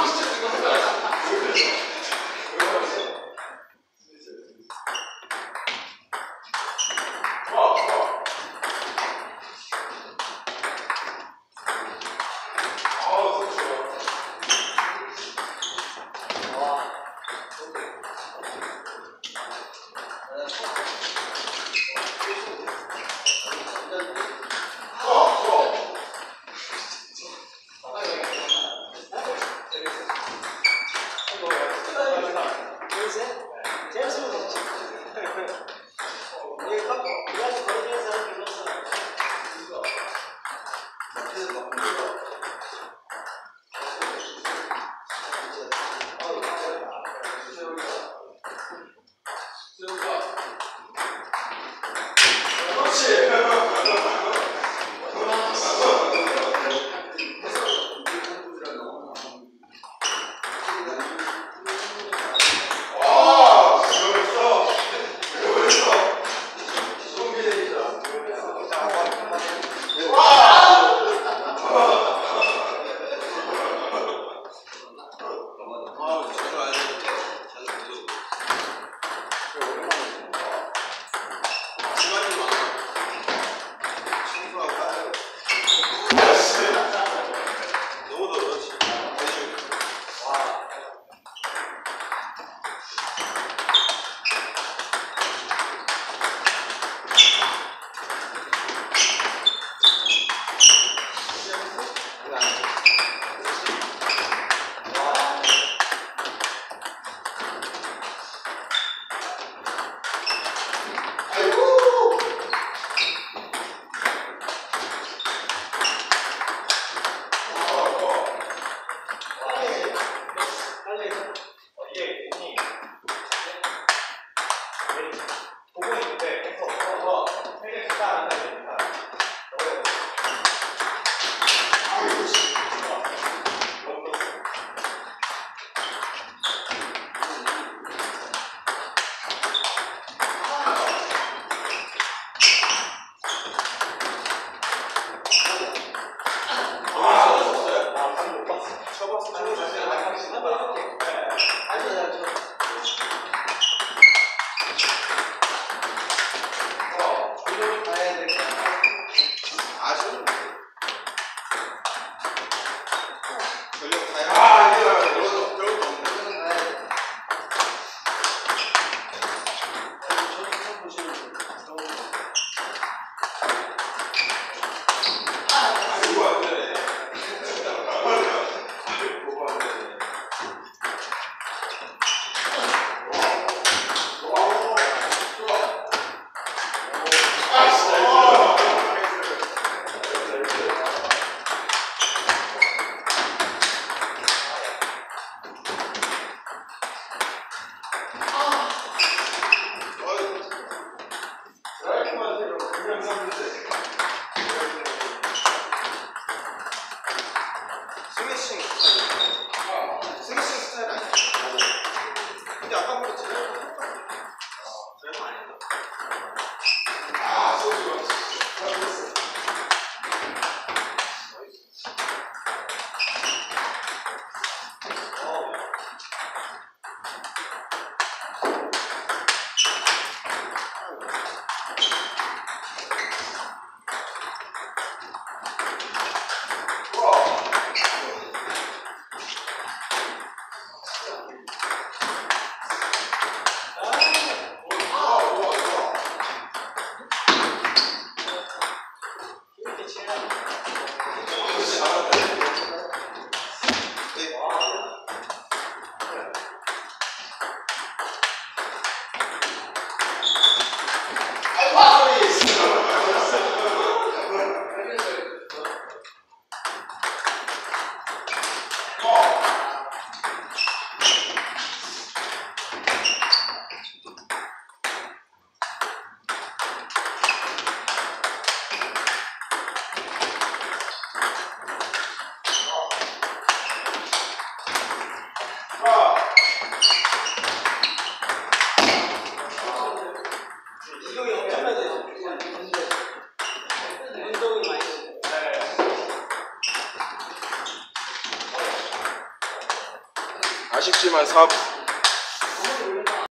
와! Obrigado. one's up.